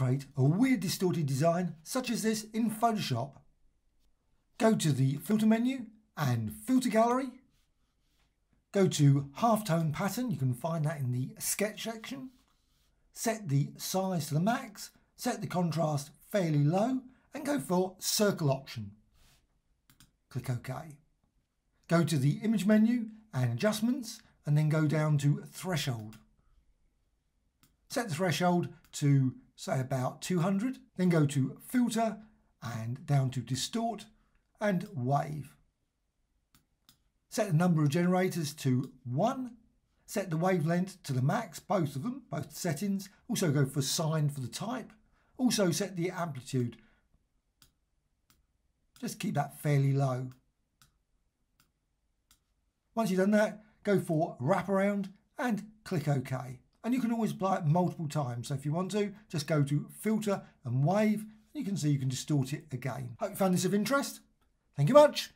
create a weird distorted design such as this in Photoshop. Go to the filter menu and filter gallery. Go to halftone pattern, you can find that in the sketch section. Set the size to the max, set the contrast fairly low and go for circle option. Click OK. Go to the image menu and adjustments and then go down to threshold. Set the threshold to say about 200, then go to filter and down to distort and wave. Set the number of generators to 1. Set the wavelength to the max, both of them, both settings. Also go for sine for the type. Also set the amplitude. Just keep that fairly low. Once you've done that, go for wraparound and click OK. And you can always apply it multiple times. So if you want to, just go to filter and wave. And you can see you can distort it again. Hope you found this of interest. Thank you much.